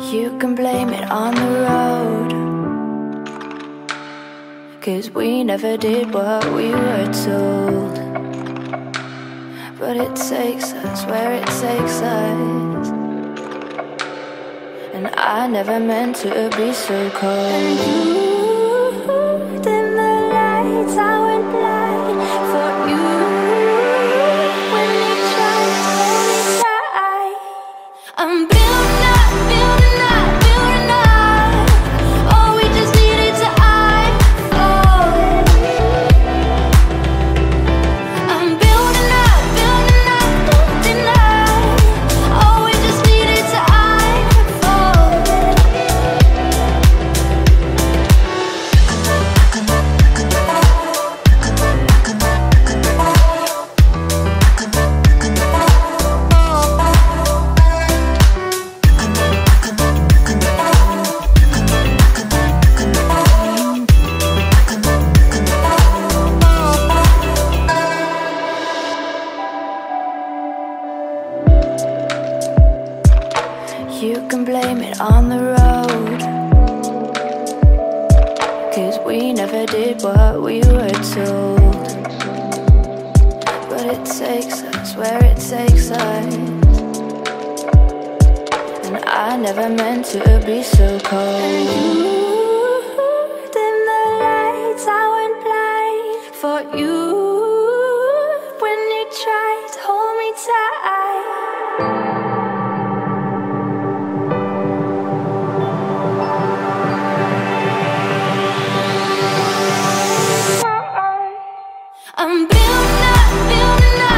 You can blame it on the road. Cause we never did what we were told. But it takes us where it takes us. And I never meant to be so cold. You can blame it on the road. Cause we never did what we were told. But it takes us where it takes us. And I never meant to be so cold. And you, dim the lights, I went blind for you. I'm building up, building up.